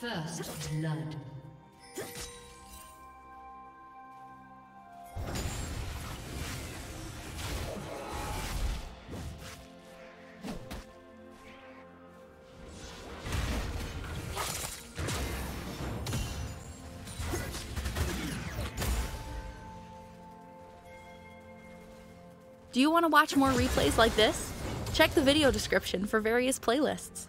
First blood. Want to watch more replays like this? Check the video description for various playlists.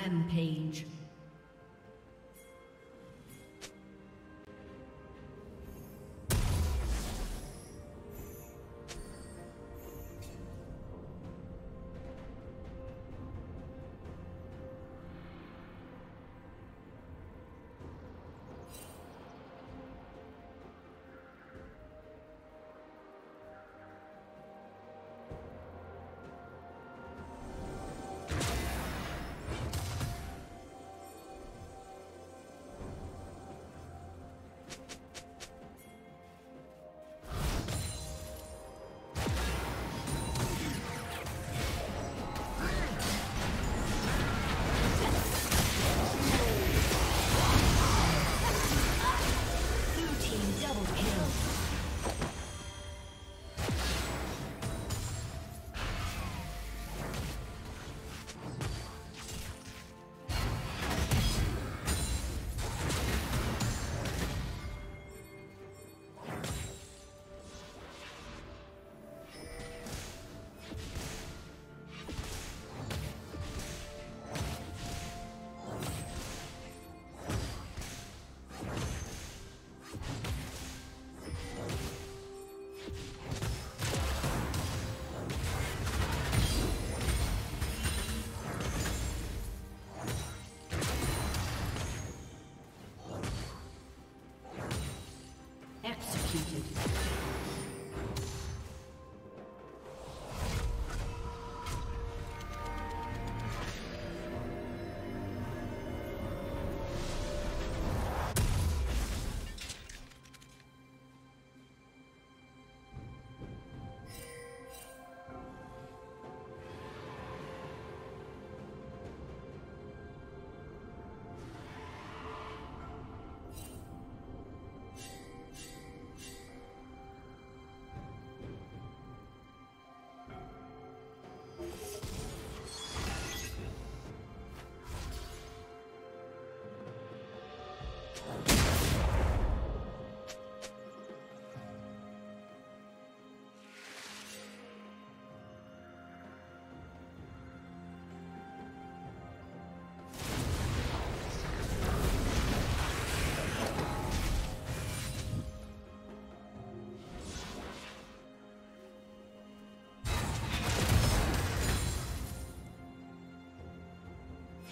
Rampage.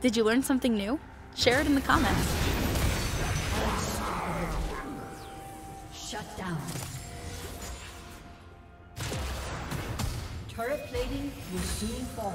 Did you learn something new? Share it in the comments. Shut down. Turret plating will soon fall.